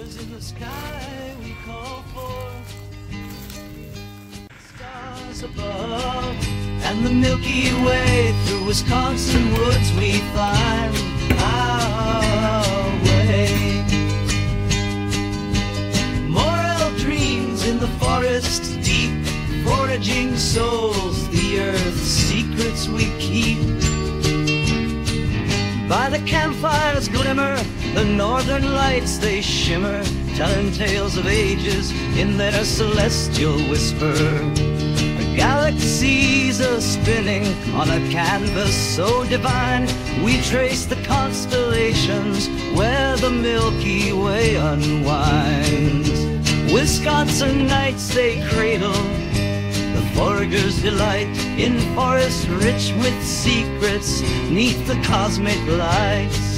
stars in the sky we call for. Stars above and the Milky Way through Wisconsin woods we find our way. Morel dreams in the forest deep, foraging souls the earth's By the campfire's glimmer, the northern lights they shimmer, telling tales of ages in their celestial whisper. Galaxies are spinning on a canvas so divine. We trace the constellations where the Milky Way unwinds. Wisconsin nights they cradle the forager's delight in forests rich with secrets neath the cosmic lights.